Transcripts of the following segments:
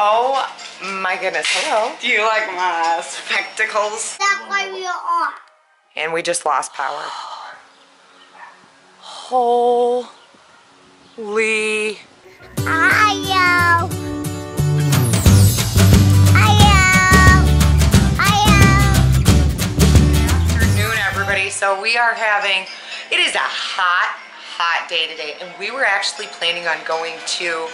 Oh my goodness, hello. Do you like my spectacles? That's why we are on. And we just lost power. Holy. Ayo. Ayo. Ayo. Good afternoon, everybody. So we are having, it is a hot, hot day today, and we were actually planning on going to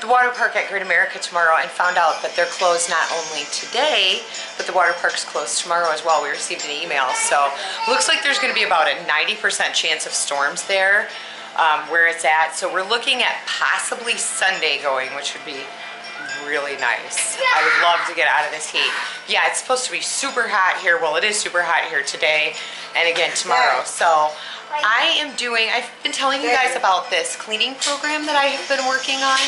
the water park at Great America tomorrow and found out that they're closed not only today, but the water park's closed tomorrow as well. We received an email, so looks like there's going to be about a 90% chance of storms there um, where it's at. So we're looking at possibly Sunday going, which would be really nice. I would love to get out of this heat. Yeah, it's supposed to be super hot here. Well, it is super hot here today and again tomorrow. So I am doing, I've been telling you guys about this cleaning program that I have been working on.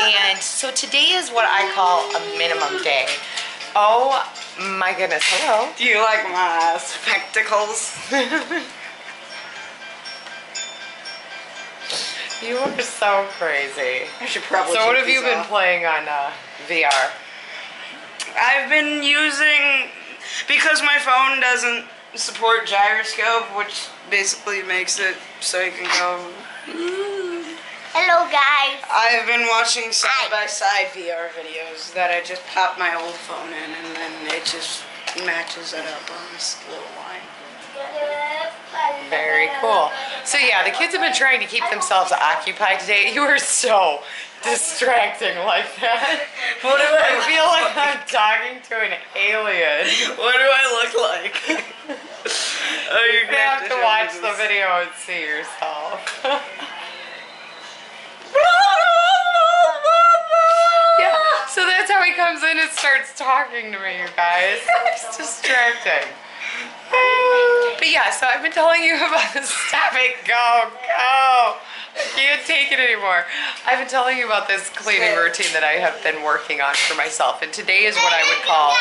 And so today is what I call a minimum day. Oh my goodness, hello. Do you like my spectacles? You are so crazy. I should probably So what have you been off. playing on uh, VR? I've been using because my phone doesn't support gyroscope, which basically makes it so you can go. Hello, guys. I've been watching side by side VR videos that I just pop my old phone in and then it just matches it up on this little line. Very cool. So yeah, the kids have been trying to keep themselves occupied today. You are so distracting like that. What do I I feel like I'm talking to an alien. What do I look like? oh, you're You have to watch the video and see yourself. yeah, so that's how he comes in and starts talking to me, you guys. It's distracting. But yeah, so I've been telling you about this. Stop it, go, go. I can't take it anymore. I've been telling you about this cleaning routine that I have been working on for myself, and today is what I would call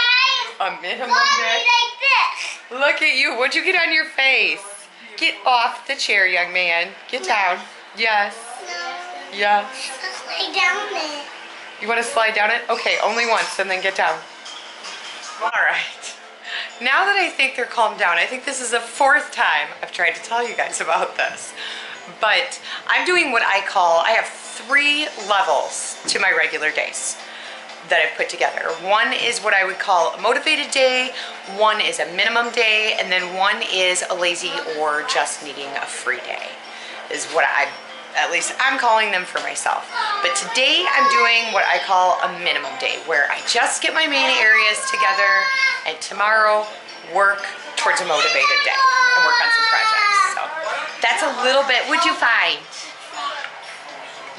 a minimum day. like this. Look at you. What'd you get on your face? Get off the chair, young man. Get down. Yes. No. Yeah. Just lay down there. You want to slide down it? Okay, only once and then get down. All right. Now that I think they're calmed down, I think this is the fourth time I've tried to tell you guys about this. But I'm doing what I call, I have three levels to my regular days that I've put together. One is what I would call a motivated day, one is a minimum day, and then one is a lazy or just needing a free day, is what I, at least I'm calling them for myself. But today I'm doing what I call a minimum day, where I just get my main areas together, and tomorrow work towards a motivated day and work on some projects. So that's a little bit, would you find?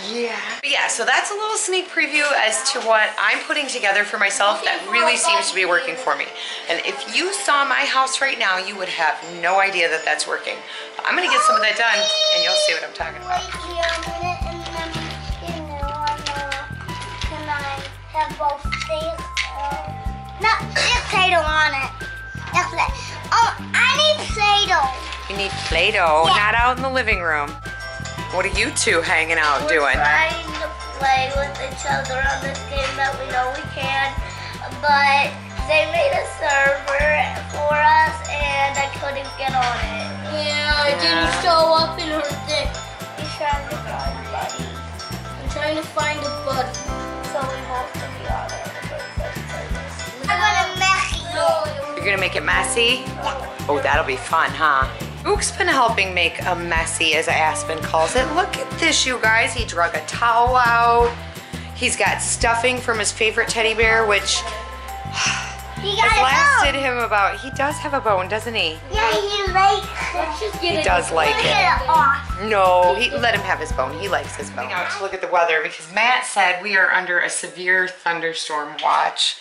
Yeah. But yeah, so that's a little sneak preview as to what I'm putting together for myself that really seems to be working for me. And if you saw my house right now, you would have no idea that that's working. But I'm gonna get some of that done and you'll see what I'm talking about. Wait here a minute and then, you know, I'm gonna, can I have both these? Uh, no, just Play-Doh on it. That's it. Oh, I need Play-Doh. You need Play-Doh, Yeah. not out in the living room. What are you two hanging out doing? trying to play with each other on this game that we know we can, but they made a server for us and I couldn't get on it. Yeah, it didn't show up in her thing. He's trying to find a Buddy. I'm trying to find a buddy. So we have to be on it. I'm gonna mess you. You're gonna make it messy? Oh, that'll be fun, huh? Luke's been helping make a messy, as Aspen calls it. Look at this, you guys. He drug a towel out. He's got stuffing from his favorite teddy bear, which He has lasted it. him about, he does have a bone, doesn't he? Yeah, he likes it. He does like it. it. No, he let him have his bone. He likes his bone. Out to look at the weather because Matt said we are under a severe thunderstorm watch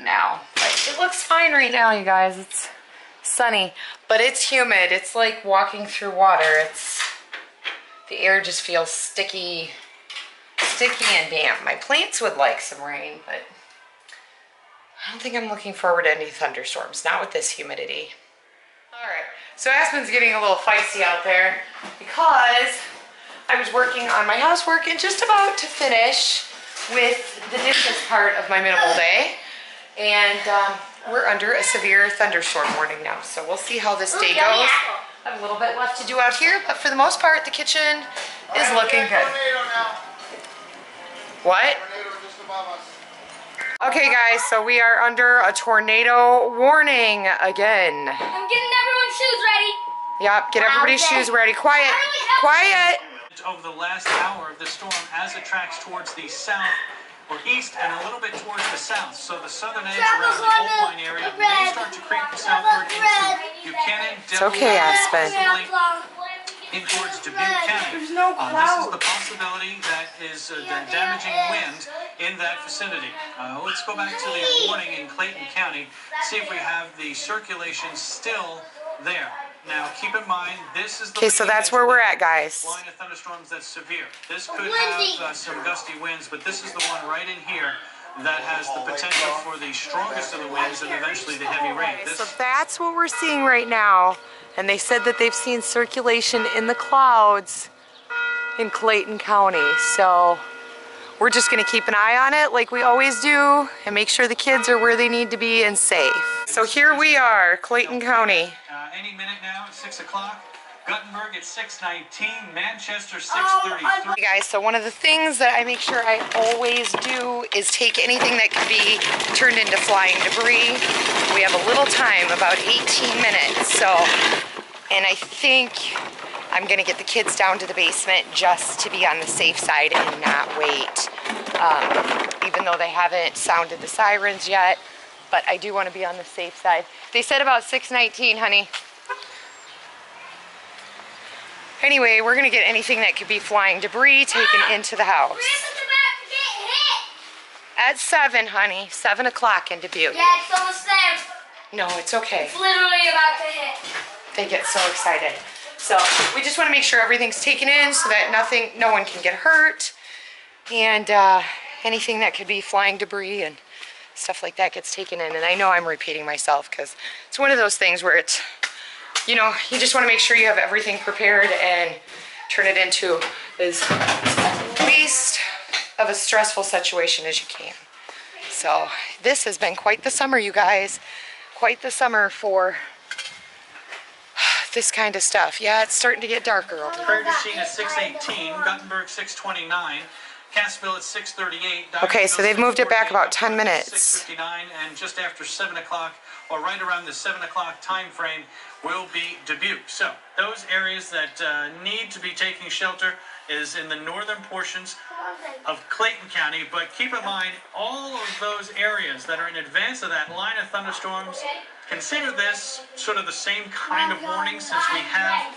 now. But it looks fine right now, you guys. It's sunny, but it's humid. It's like walking through water. It's the air just feels sticky, sticky and damp. My plants would like some rain, but I don't think I'm looking forward to any thunderstorms. Not with this humidity. All right, so Aspen's getting a little feisty out there because I was working on my housework and just about to finish with the dishes part of my minimal day. And um, we're under a severe thunderstorm warning now, so we'll see how this day yummy goes. apple. I have a little bit left to do out here, but for the most part, the kitchen is looking good. Tornado now. What? Tornado just above us. Okay, guys, so we are under a tornado warning again. I'm getting everyone's shoes ready. Yep, get everybody's Okay. shoes ready. Quiet, quiet. over the last hour of the storm as it tracks towards the south or east and a little bit towards the south. So the southern edge Travis around the wanted coal line area the may red. start to creep Travis southward red. into Buchanan, It's okay, Aspen. possibly in towards Dubuque County. There's no Uh, this is the possibility that is uh, the damaging wind in that vicinity. Uh, let's go back to the warning in Clayton County, see if we have the circulation still there. Now, keep in mind, this is. Okay, so that's where we're at, guys. Line of thunderstorms that's severe. This could have uh, some gusty winds, but this is the one right in here that has the potential for the strongest of the winds and eventually the heavy rain. This So that's what we're seeing right now. And they said that they've seen circulation in the clouds in Clayton County. So we're just gonna keep an eye on it like we always do and make sure the kids are where they need to be and safe. So here we are, Clayton County. Uh, any minute now at 6 o'clock. Guttenberg at 619, Manchester Um, 633. Hey guys, so one of the things that I make sure I always do is take anything that could be turned into flying debris. We have a little time, about 18 minutes, so, and I think I'm gonna get the kids down to the basement just to be on the safe side and not wait. Um, even though they haven't sounded the sirens yet, but I do wanna be on the safe side. They said about 619, honey. Anyway, we're gonna get anything that could be flying debris taken into the house. Grandpa's about to get hit. At seven, honey. Seven o'clock in Dubuque. Yeah, it's almost there. No, it's okay. It's literally about to hit. They get so excited. So we just want to make sure everything's taken in so that nothing, no one can get hurt, and uh, anything that could be flying debris and stuff like that gets taken in. And I know I'm repeating myself because it's one of those things where it's, you know, you just want to make sure you have everything prepared and turn it into as least of a stressful situation as you can. So this has been quite the summer, you guys. Quite the summer for this kind of stuff. Yeah, it's starting to get darker over there. Prairie Chien at 618, Guttenberg 629, Cassville at 638. Okay, so they've moved it back about 10 minutes. 659, and just after 7 o'clock, or right around the 7 o'clock time frame, will be Dubuque. So those areas that uh, need to be taking shelter is in the northern portions of Clayton County, but keep in mind all of those areas that are in advance of that line of thunderstorms. Consider this sort of the same kind of warning since we have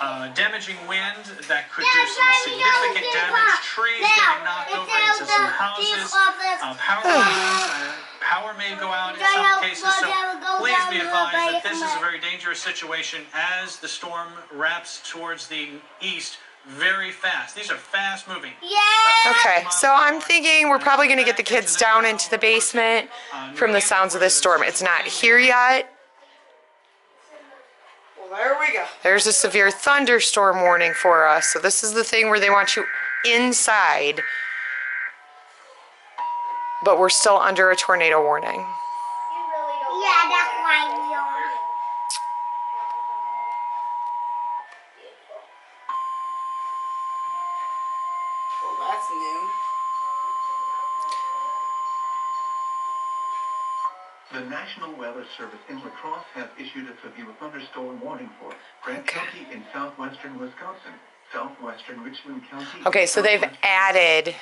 uh, damaging wind that could do some significant damage, trees getting knocked over into some houses, uh, power lines, uh, power may go out in some cases. So please be advised that this is a very dangerous situation as the storm wraps towards the east very fast. These are fast moving. Yeah. Okay, so I'm thinking we're probably gonna get the kids down into the basement from the sounds of this storm. It's not here yet. Well, there we go. There's a severe thunderstorm warning for us. So this is the thing where they want you inside. But we're still under a tornado warning. Yeah, that's why we are. Well, that's new. The National Weather Service in La Crosse has issued a severe thunderstorm warning for Grant Okay. County in southwestern Wisconsin, southwestern Richland County. Okay, so they've added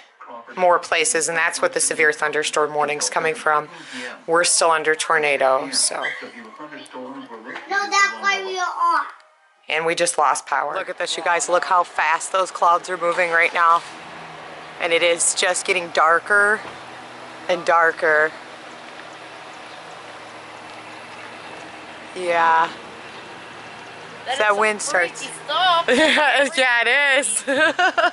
more places, and that's what the severe thunderstorm warning's coming from. We're still under tornado, so. Severe thunderstorms were located No, that's why we are. And we just lost power. Look at this, you guys. Look how fast those clouds are moving right now. And it is just getting darker and darker. Yeah. That That is wind some starts. Stuff. yeah, it is. the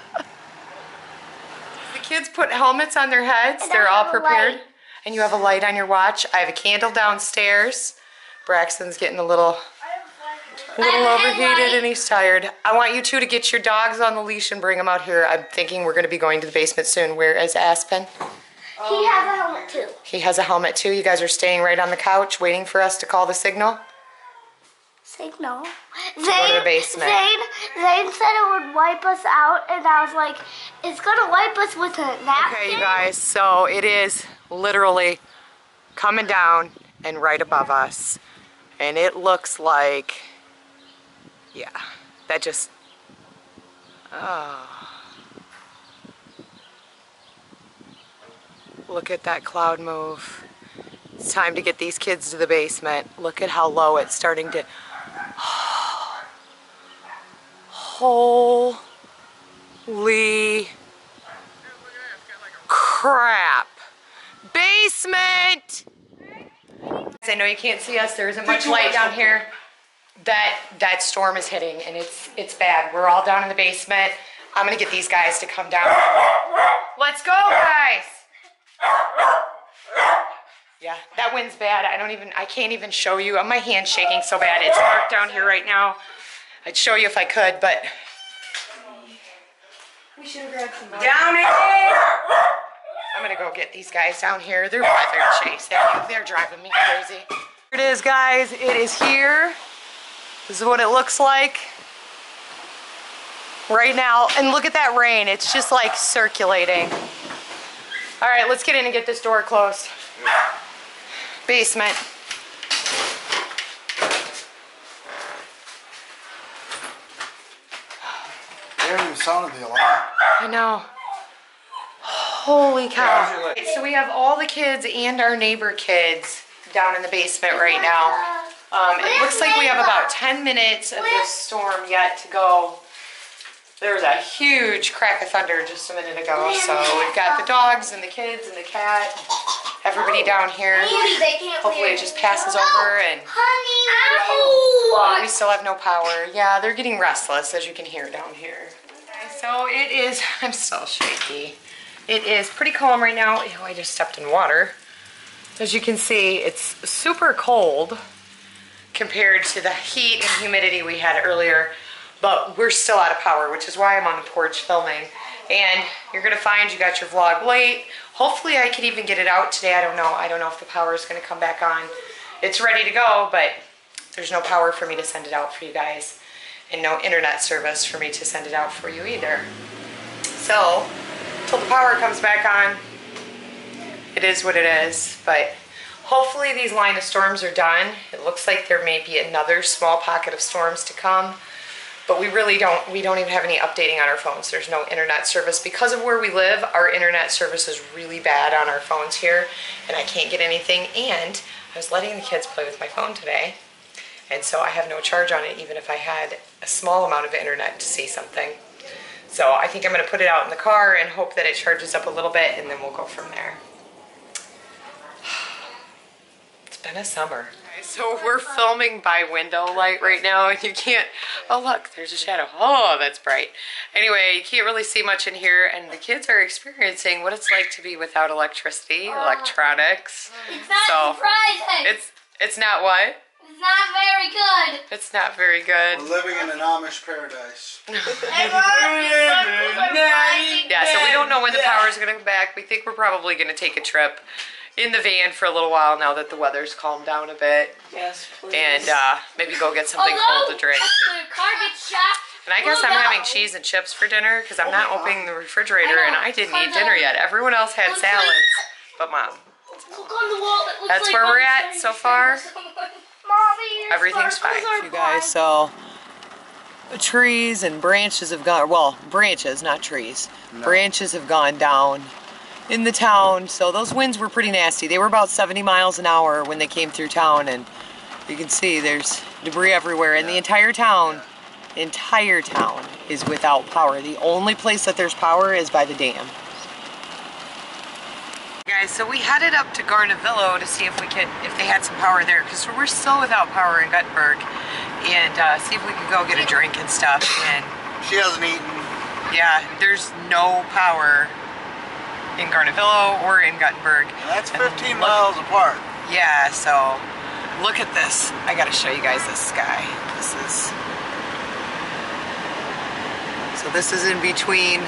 kids put helmets on their heads. And They're all prepared. light. And you have a light on your watch. I have a candle downstairs. Braxen's getting a little A little overheated and he's tired. I want you two to get your dogs on the leash and bring them out here. I'm thinking we're going to be going to the basement soon. Where is Aspen? He has a helmet too. He has a helmet too. You guys are staying right on the couch waiting for us to call the signal? Signal. Zane, to the basement. Zane, Zane said it would wipe us out, and I was like, it's gonna wipe us with a napkin. Okay, you guys, so it is literally coming down and right above us. And it looks like, yeah, that just, oh. Look at that cloud move. It's time to get these kids to the basement. Look at how low it's starting to, holy crap. Basement! I know you can't see us. There isn't much light down here. That that storm is hitting and it's it's bad. We're all down in the basement. I'm gonna get these guys to come down. Let's go, guys! Yeah, that wind's bad. I don't even I can't even show you. My hand's shaking so bad. It's dark down here right now. I'd show you if I could, but we should have grabbed some down here. I'm gonna go get these guys down here. They're weather chase. They're, they're driving me crazy. Here it is, guys. It is here. This is what it looks like right now. And look at that rain. It's just like circulating. All right, let's get in and get this door closed. Basement. They haven't even sounded the alarm. I know. Holy cow. So we have all the kids and our neighbor kids down in the basement right now. Um, it looks like we have about 10 minutes of this storm yet to go. There was a huge crack of thunder just a minute ago. So we've got the dogs and the kids and the cat, everybody down here. Hopefully it just passes over and Honey, we still have no power. Yeah, they're getting restless as you can hear down here. Okay, so it is, I'm still shaky. It is pretty calm right now. Ew, I just stepped in water. As you can see, it's super cold compared to the heat and humidity we had earlier, but we're still out of power, which is why I'm on the porch filming. And you're gonna find you got your vlog late. Hopefully I can even get it out today. I don't know. I don't know if the power is gonna come back on. It's ready to go, but there's no power for me to send it out for you guys and no internet service for me to send it out for you either. So, till the power comes back on, it is what it is, but hopefully these line of storms are done. It looks like there may be another small pocket of storms to come, but we really don't, we don't even have any updating on our phones. There's no internet service. Because of where we live, our internet service is really bad on our phones here, and I can't get anything, and I was letting the kids play with my phone today, and so I have no charge on it even if I had a small amount of internet to see something. So I think I'm gonna put it out in the car and hope that it charges up a little bit and then we'll go from there. It's been a summer. So we're filming by window light right now and you can't, oh look, there's a shadow. Oh, that's bright. Anyway, you can't really see much in here and the kids are experiencing what it's like to be without electricity, ah. electronics. it's not So, surprising. It's, it's not what? It's not very good. It's not very good. We're living in an Amish paradise. Yeah, so we don't know when the power is going to come back. We think we're probably going to take a trip in the van for a little while now that the weather's calmed down a bit. Yes, please. And uh, maybe go get something cold to drink. The car gets. And I guess I'm having cheese and chips for dinner because I'm not opening the refrigerator and I didn't eat dinner yet. Everyone else had salads, but mom. Look on the wall. It looks That's like where we're at so far. Mommy, Everything's fine. You guys, so the trees and branches have gone, well, branches, not trees. Branches have gone down in the town. So those winds were pretty nasty. They were about 70 miles an hour when they came through town and you can see there's debris everywhere and the entire town, entire town is without power. The only place that there's power is by the dam. Guys, so we headed up to Garnavillo to see if we could, if they had some power there, because we're still without power in Guttenberg, and uh, see if we could go get a drink and stuff. And She hasn't eaten. yeah, there's no power in Garnavillo or in Guttenberg. That's 15 look- miles apart. Yeah, so Look at this. I gotta show you guys this sky. This is. So this is in between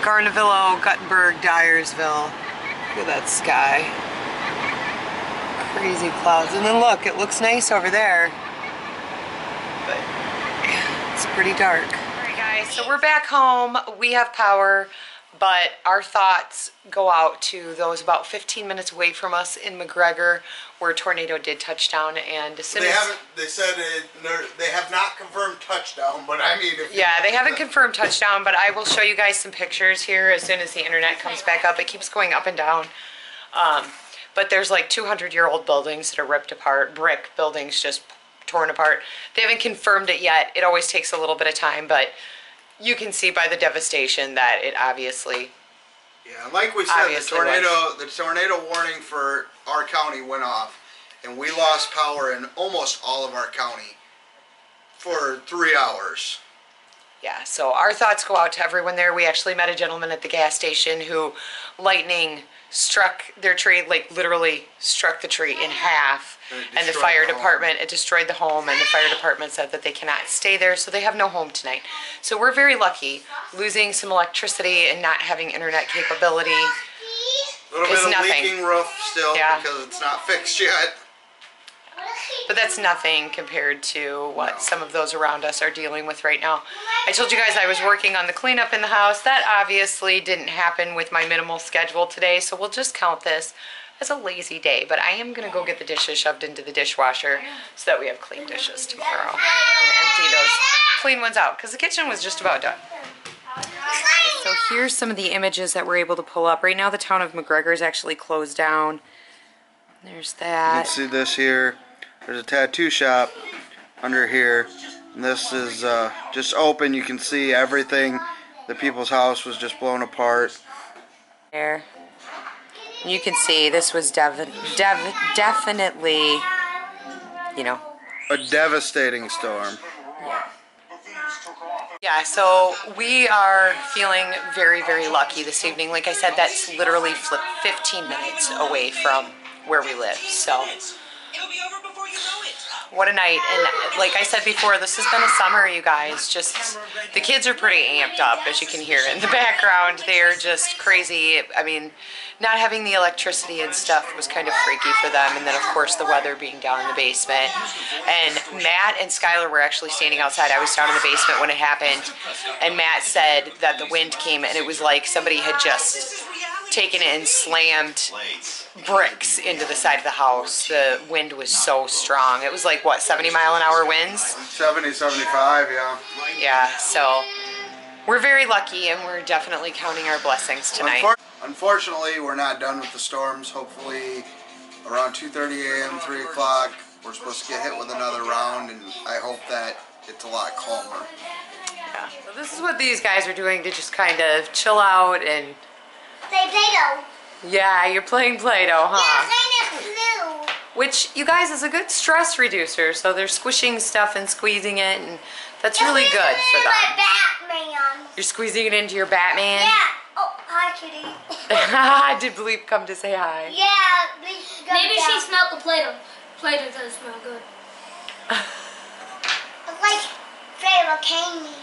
Garnavillo, Guttenberg, Dyersville. Look at that sky. Crazy clouds. And then look, it looks nice over there. But it's pretty dark. Alright guys, so we're back home. We have power, but our thoughts go out to those about 15 minutes away from us in McGregor where tornado did touch down and They haven't. They said it, they're- have not confirmed touchdown, but I mean, if Yeah, they haven't confirmed touchdown, but I will show you guys some pictures here as soon as the internet comes back up. It keeps going up and down. Um, but there's like 200 year old buildings that are ripped apart, brick buildings just torn apart. They haven't confirmed it yet. It always takes a little bit of time, but you can see by the devastation that it obviously, Yeah, like we said, the tornado, the tornado warning for our county went off, and we lost power in almost all of our county for three hours. yeah. So our thoughts go out to everyone there. We actually met a gentleman at the gas station who lightning struck their tree, like literally struck the tree in half. And it And the destroyed fire the home. department, it destroyed the home, and the fire department said that they cannot stay there, so they have no home tonight. So we're very lucky, losing some electricity and not having internet capability. A little It's bit of nothing. leaking roof still Yeah. because it's not fixed yet. But that's nothing compared to what No. some of those around us are dealing with right now. I told you guys I was working on the cleanup in the house. That obviously didn't happen with my minimal schedule today, so we'll just count this as a lazy day. But I am gonna go get the dishes shoved into the dishwasher so that we have clean dishes tomorrow and empty those clean ones out because the kitchen was just about done. So here's some of the images that we're able to pull up. Right now, the town of McGregor is actually closed down. There's that. You can see this here. There's a tattoo shop under here. And this is uh, just open. You can see everything. The people's house was just blown apart. there. You can see this was dev- dev- definitely, you know. A devastating storm. Yeah, so we are feeling very, very lucky this evening. Like I said, that's literally flip 15 minutes away from where we live. So It'll be over before you know it. what a night. And like I said before, this has been a summer, you guys. Just the kids are pretty amped up, as you can hear in the background. They're just crazy. I mean, not having the electricity and stuff was kind of freaky for them. And then, of course, the weather being down in the basement. And Matt and Skylur were actually standing outside. I was down in the basement when it happened. And Matt said that the wind came and it was like somebody had just taken it and slammed bricks into the side of the house. The wind was so strong. It was like, what, 70 mile an hour winds? 70, 75, yeah. Yeah, so we're very lucky and we're definitely counting our blessings tonight. Unfortunately, we're not done with the storms. Hopefully, around 2:30 a.m., 3 o'clock, we're supposed to get hit with another round, and I hope that it's a lot calmer. Yeah. So this is what these guys are doing to just kind of chill out and Play Play-Doh. yeah, you're playing Play-Doh, huh? Yeah, kind of blue. Which you guys is a good stress reducer. So they're squishing stuff and squeezing it, and that's really It's good for my them. Batman. You're squeezing it into your Batman. Yeah. Oh, hi, kitty. Did Bleep come to say hi? yeah, please Maybe down. she smelled the Play-Doh. Play-Doh doesn't smell good. It's like favorite candy.